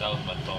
daun bato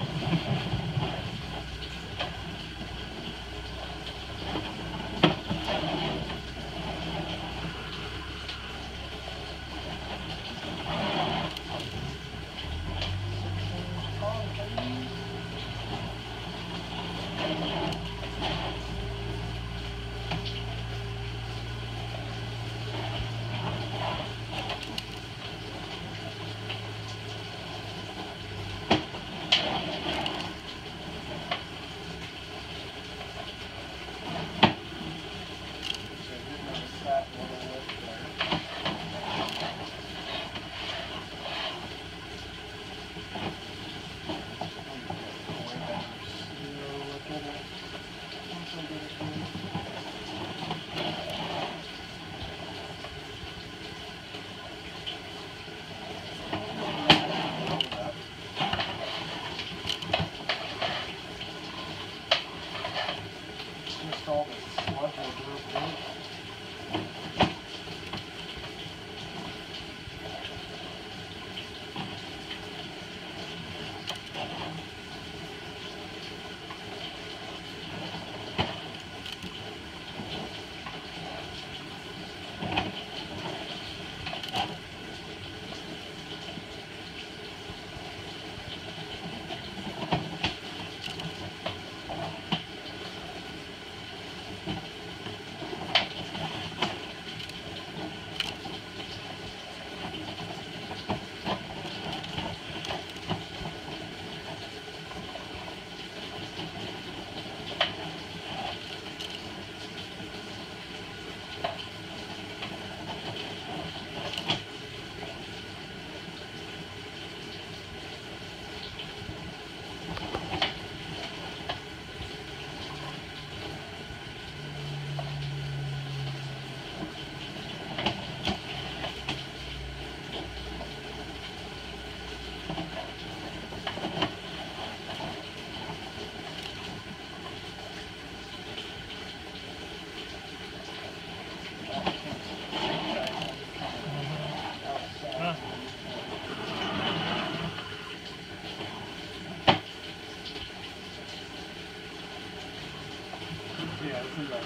Mm-hmm. Yeah, it's in that.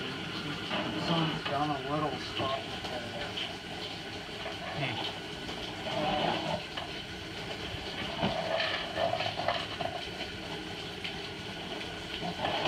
The sun's down a little spot. Hmm.